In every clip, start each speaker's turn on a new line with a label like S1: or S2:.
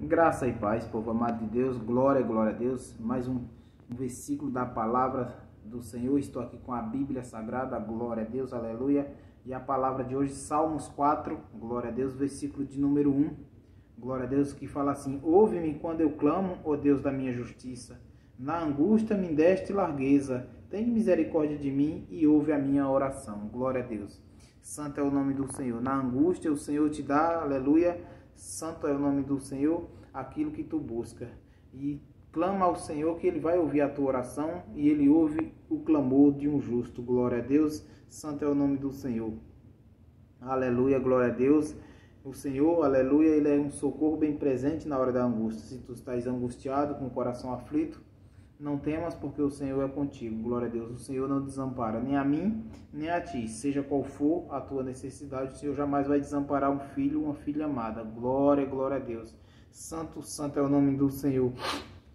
S1: Graça e paz, povo amado de Deus, glória, glória a Deus. Mais um, um, versículo da palavra do Senhor. Estou aqui com a Bíblia Sagrada, glória a Deus, aleluia. E a palavra de hoje, Salmos 4, glória a Deus, versículo de número 1. Glória a Deus, que fala assim: Ouve-me quando eu clamo, ó Deus da minha justiça. Na angústia me deste largueza. Tem misericórdia de mim e ouve a minha oração. Glória a Deus. Santo é o nome do Senhor. Na angústia o Senhor te dá, aleluia Santo é o nome do Senhor, aquilo que tu busca. E clama ao Senhor que ele vai ouvir a tua oração e ele ouve o clamor de um justo. Glória a Deus. Santo é o nome do Senhor. Aleluia, glória a Deus. O Senhor, aleluia, ele é um socorro bem presente na hora da angústia. Se tu estás angustiado, com o coração aflito, não temas, porque o Senhor é contigo. Glória a Deus. O Senhor não desampara nem a mim, nem a ti. Seja qual for a tua necessidade, o Senhor jamais vai desamparar um filho, uma filha amada. Glória, glória a Deus. Santo, santo é o nome do Senhor.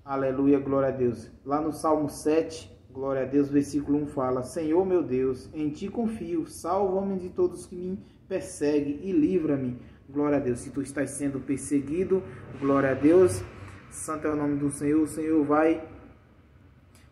S1: Aleluia, glória a Deus. Lá no Salmo 7, glória a Deus, versículo 1 fala: Senhor meu Deus, em ti confio, salva-me de todos que me perseguem e livra-me. Glória a Deus. Se tu estás sendo perseguido, glória a Deus. Santo é o nome do Senhor. O Senhor vai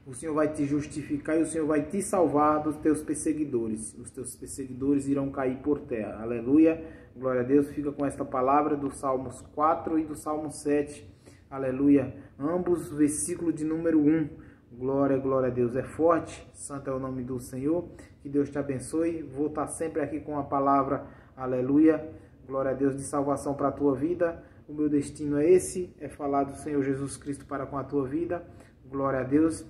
S1: o Senhor vai te justificar e o Senhor vai te salvar dos teus perseguidores. Os teus perseguidores irão cair por terra. Aleluia. Glória a Deus. Fica com esta palavra do Salmos 4 e do Salmo 7. Aleluia. Ambos versículo de número 1. Glória, glória a Deus. É forte. Santo é o nome do Senhor. Que Deus te abençoe. Vou estar sempre aqui com a palavra. Aleluia. Glória a Deus de salvação para a tua vida. O meu destino é esse, é falar do Senhor Jesus Cristo para com a tua vida. Glória a Deus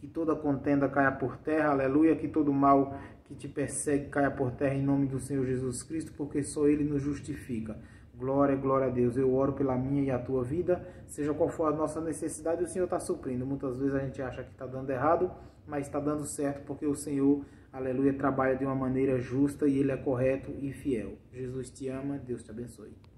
S1: que toda contenda caia por terra, aleluia, que todo mal que te persegue caia por terra em nome do Senhor Jesus Cristo, porque só Ele nos justifica. Glória, glória a Deus. Eu oro pela minha e a tua vida, seja qual for a nossa necessidade, o Senhor está suprindo. Muitas vezes a gente acha que está dando errado, mas está dando certo, porque o Senhor, aleluia, trabalha de uma maneira justa e Ele é correto e fiel. Jesus te ama, Deus te abençoe.